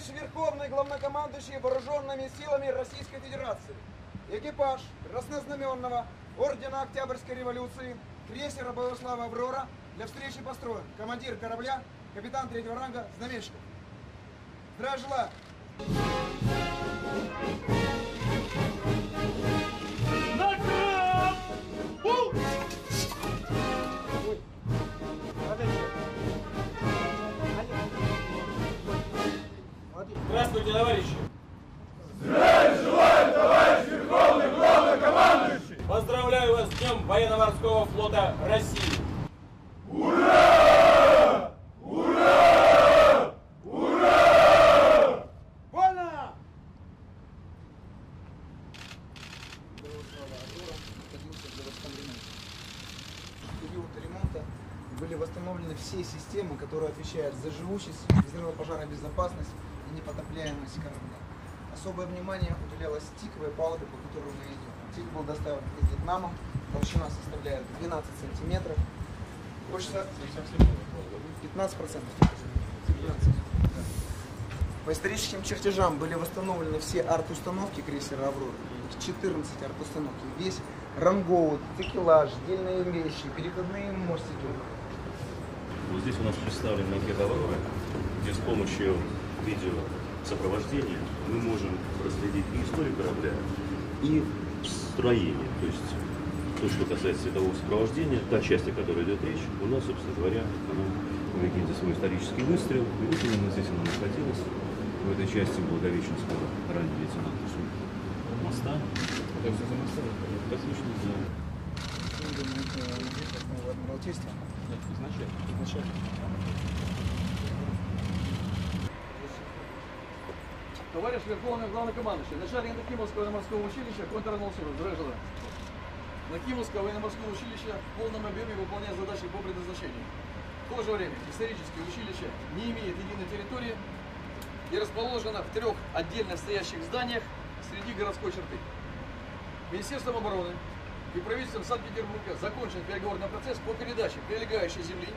Товарищ Верховный Главнокомандующий Вооруженными силами Российской Федерации, экипаж краснознаменного Ордена Октябрьской революции, крейсера Богослава Аврора для встречи построен. Командир корабля, капитан третьего ранга Знаменщиков. Здравия желаю! Здравствуйте, товарищи! Здравия желаю, товарищ Верховный Главнокомандующий! Поздравляю вас с Днем Военно-Морского флота России! Были восстановлены все системы, которые отвечают за живучесть, взрывопожарную безопасность и непотопляемость корабля. Особое внимание уделялось тиковой палубе, по которой мы идем. Тик был доставлен из Вьетнама, толщина составляет 12 сантиметров. Хочется 15 процентов. По историческим чертежам были восстановлены все арт-установки крейсера «Аврора». 14 арт-установки. Весь рангоут, текелаж, дельные вещи, переходные мостики. Вот здесь у нас представлен макет «Аврора», где с помощью видеосопровождения мы можем разглядеть и историю корабля, и строение. То есть то, что касается светового сопровождения, та часть, о которой идет речь, у нас, собственно говоря, она вы видите свой исторический выстрел. И вот именно здесь она находилась, в этой части Благовещенского ранее лейтенанта моста. Это все за мостом? Отлично, да. Адмиралтейство. Нет, изначально. Изначально. Товарищ Верховный Главнокомандующий, начальник Накимовского военно-морского училища контр-адмирал Здравия Накимовское военно-морское училище в полном объеме выполняет задачи по предназначению. В то же время историческое училище не имеет единой территории и расположено в трех отдельно стоящих зданиях среди городской черты. Министерством обороны и правительством Санкт-Петербурга закончен переговорный процесс по передаче прилегающей земли,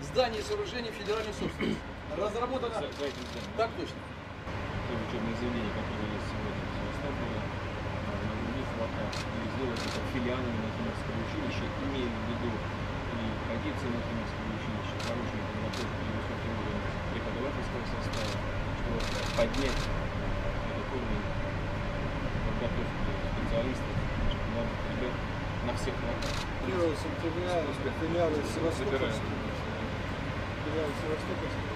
зданий и сооружений федеральной собственности. Разработано... Так точно. то учебное заведение, которое есть сегодня в Севастополе, э. И сделать это филиалами Накимовского училища, имея в виду и традиции Накимовского училища, хороший подготовку и высокий уровень преподавательского состава, чтобы поднять этот уровень подготовки специалистов, нам ребят на всех хватает. 1 сентября филиалы Севастопольские. Филиалы Севастопольские.